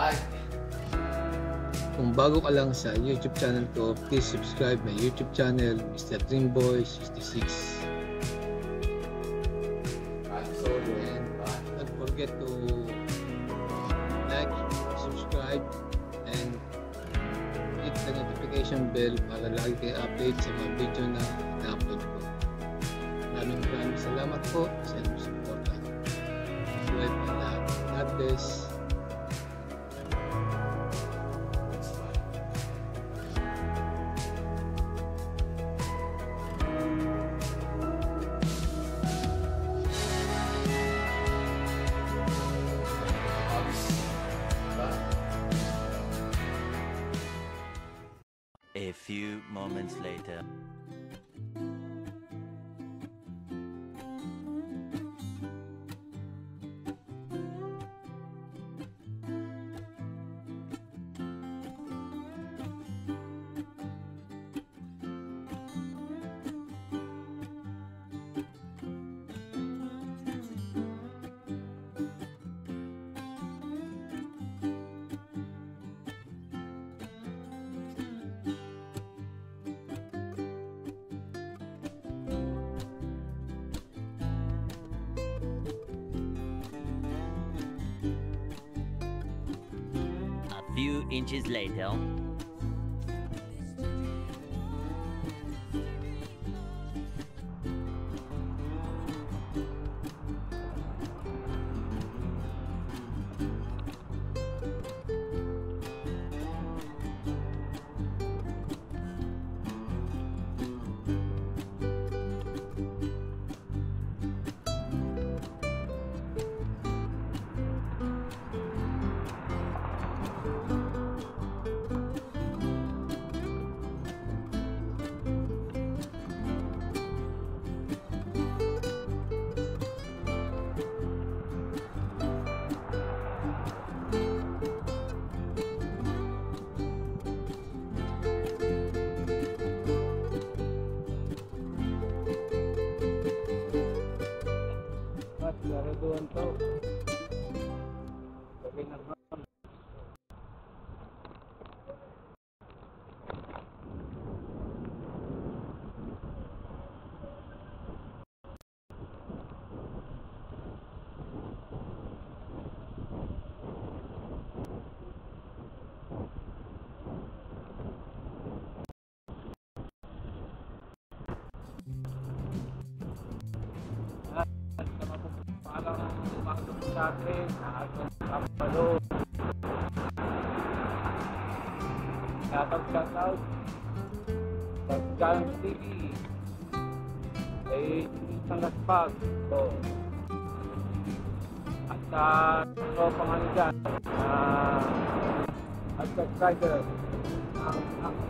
Bye. Kung bago ka lang sa YouTube channel ko, please subscribe my YouTube channel, Mr. Dreamboy66. And don't forget to like, subscribe, and hit the notification bell para lagi kayo update sa mga video na later. Few inches later. Untuk lebih normal. sa natin ang ating upload. Dapat shout out eh, sa Galang TV ay isang laspag ko. At sa so, pangalitan na uh, at subscriber ang, ah, ang ah,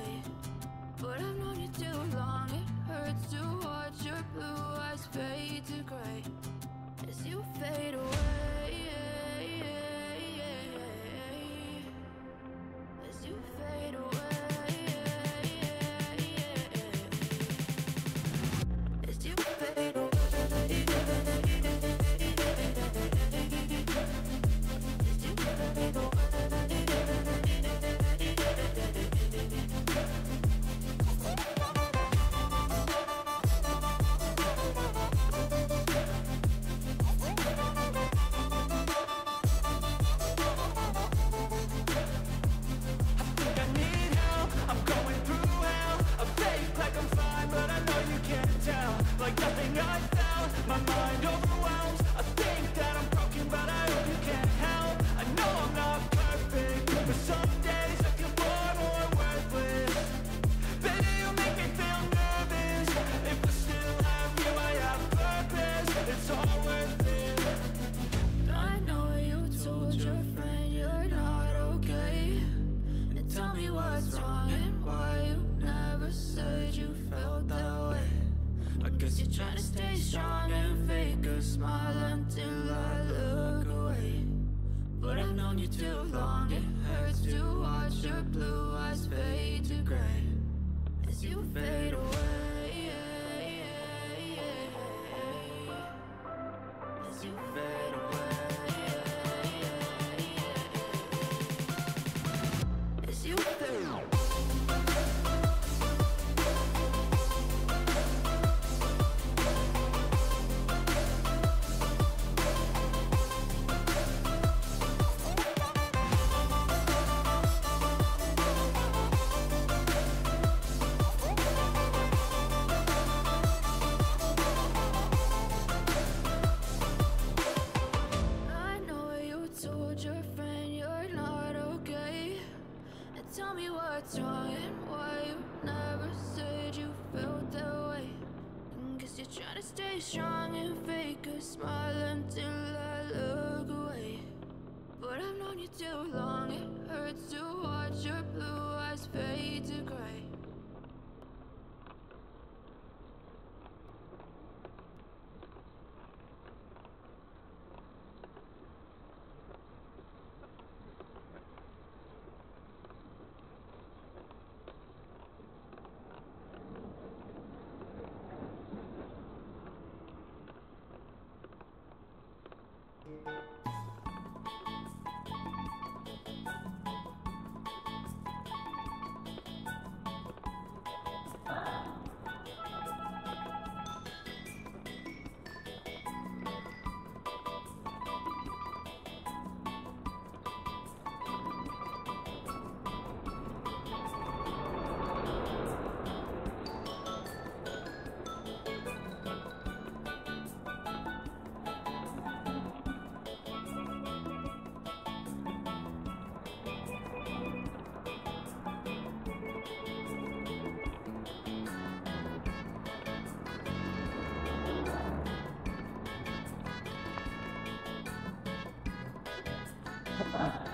Ha ha ha.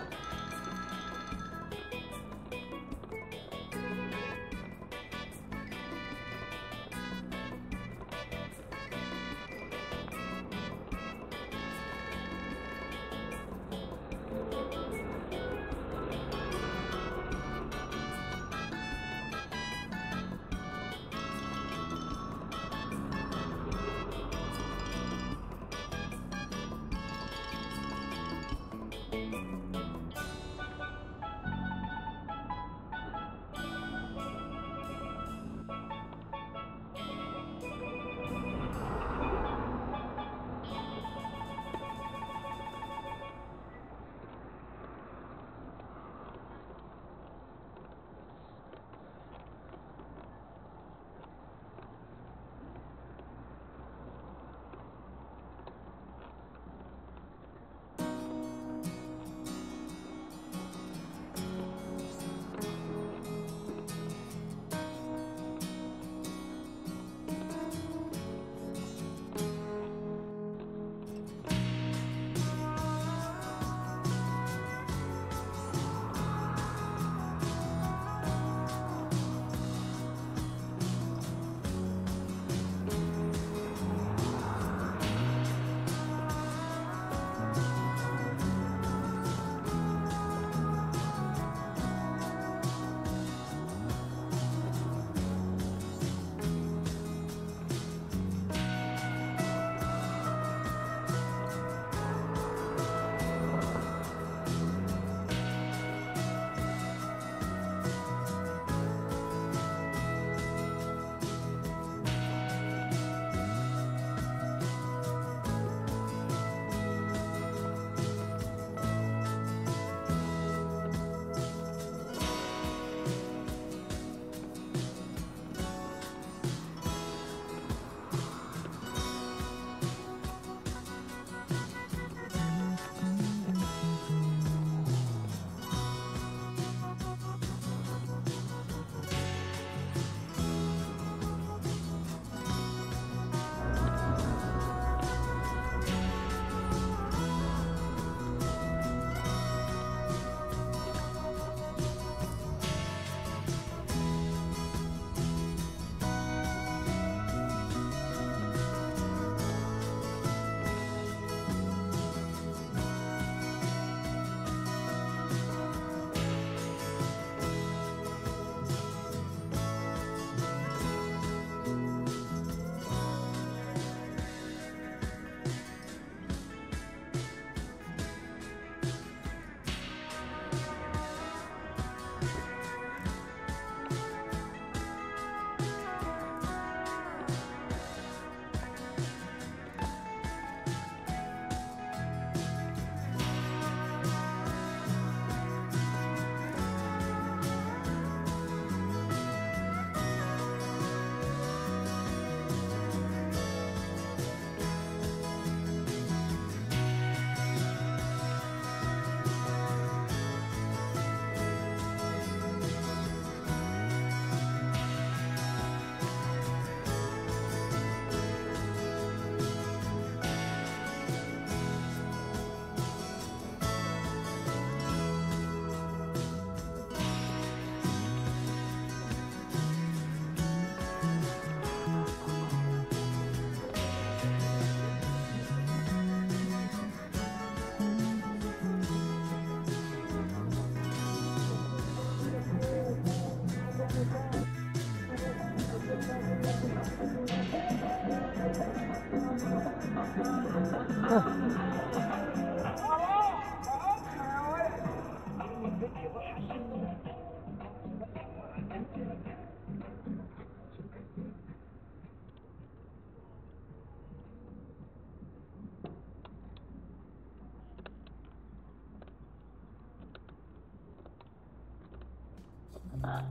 さ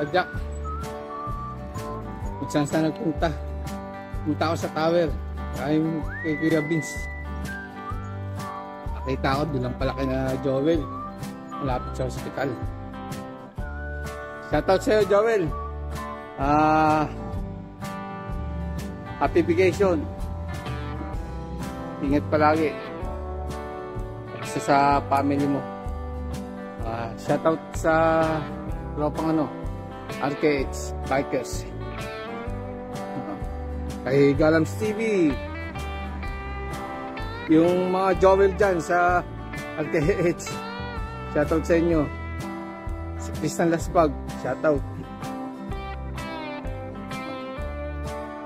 Padyak. Kung saan saan nagpunta. Punta ako sa tower. Kaya kay Kuya Vince. Nakita ko, doon lang pala kina Joel. Malapit sa hospital. Shoutout sa'yo, Joel. Ah... happy vacation. Ingat palagi. Isa sa family mo. Ah, shoutout sa tropang ano, RKH Bikers. Kay Galams TV. Yung mga Joel dyan sa RKH. Shoutout sa inyo. Si Tristan Lasbag. Shoutout.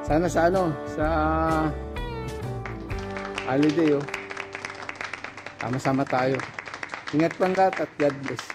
Sana sa ano, sa holiday oh. Sama-sama tayo. Ingat lang lahat at God bless.